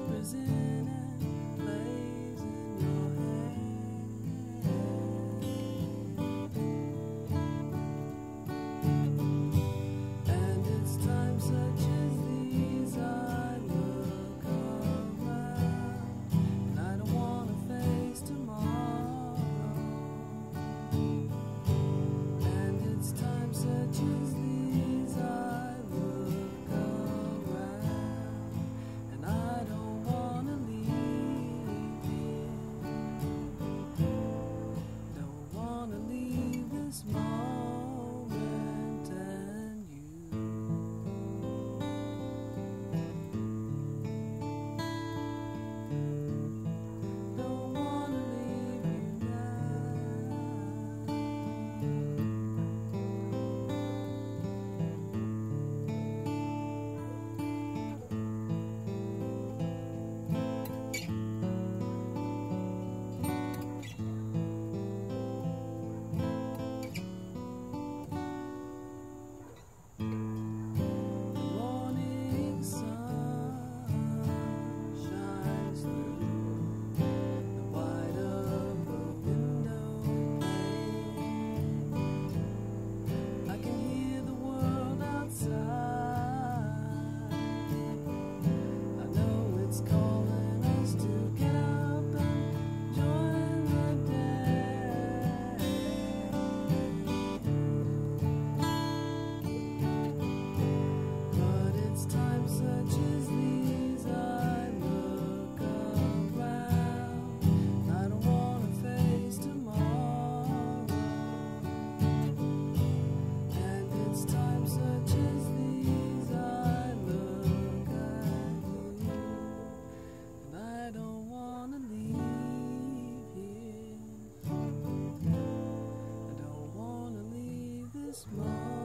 whispers in small.